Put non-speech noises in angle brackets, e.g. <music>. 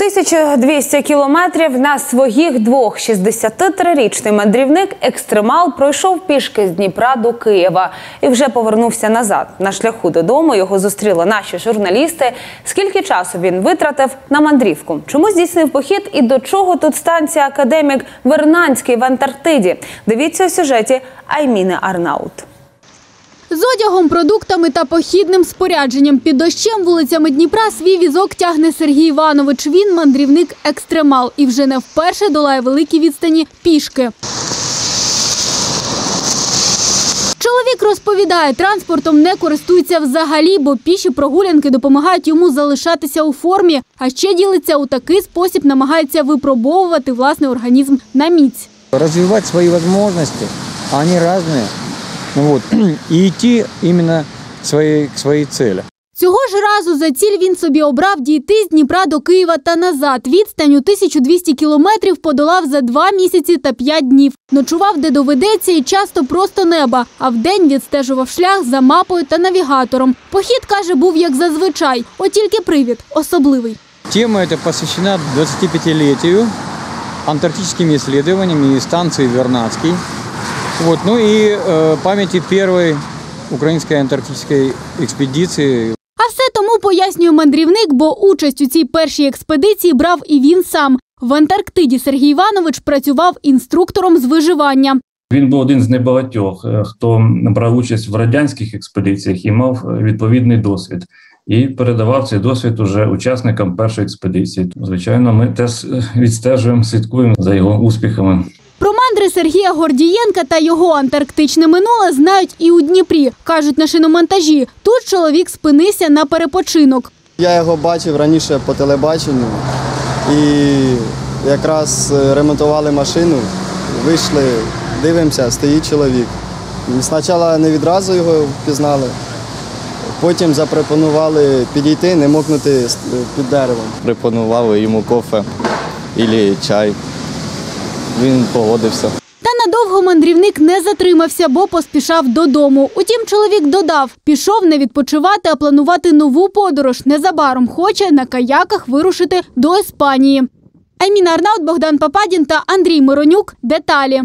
1200 кілометрів на своїх двох 63-річний мандрівник екстремал пройшов пішки з Дніпра до Києва і вже повернувся назад. На шляху додому його зустріли наші журналісти. Скільки часу він витратив на мандрівку? Чому здійснив похід і до чого тут станція академік Вернанський в Антарктиді? Дивіться у сюжеті Айміни Арнаут. З одягом, продуктами та похідним спорядженням під дощем вулицями Дніпра свій візок тягне Сергій Іванович. Він мандрівник екстремал і вже не вперше долає великі відстані пішки. Чоловік розповідає, транспортом не користується взагалі, бо піші прогулянки допомагають йому залишатися у формі. А ще ділиться у такий спосіб, намагається випробовувати власний організм на міць. развивать свои возможности, а они разные, вот, <clears throat> и идти именно к своей, к своей цели. Цього ж разу за ціль він собі обрав дійти з Дніпра до Києва та назад. Відстань у 1200 кілометрів подолав за два місяці та п'ять днів. Ночував, де доведеться, і часто просто неба. А вдень відстежував шлях за мапою та навігатором. Похід каже, був як зазвичай, от тільки привід особливий. Тема эта посвящена 25-летию антарктическими исследованиями и станции Вернадский. Вот, ну и э, памяти первой украинской антарктической экспедиции А все тому пояснює мандрівник, бо участь у цій першій експедиції брав і він сам. В Антарктиді Сергій Іванович працював інструктором з виживання. Він був один з небагатьох, е, хто брав участь в радянських експедиціях і мав відповідний досвід. І передавав цей досвід уже учасникам першої експедиції. Звичайно, ми теж е, відстежуємо, слідкуємо за його успіхами. Про мандри Сергія Гордієнка та його антарктичне минуле знають і у Дніпрі, кажуть на шиномонтажі. Тут чоловік спинився на перепочинок. Я його бачив раніше по телебаченню і якраз е, ремонтували машину, вийшли, дивимося, стоїть чоловік. Спочатку не відразу його впізнали, потім запропонували підійти, не мокнути під деревом. Пропонували йому кофе або чай. Він погодився. Та надовго мандрівник не затримався, бо поспішав додому. Утім, чоловік додав, пішов не відпочивати, а планувати нову подорож. Незабаром хоче на каяках вирушити до Іспанії. Айміна Арнаут, Богдан Пападін та Андрій Миронюк. Деталі.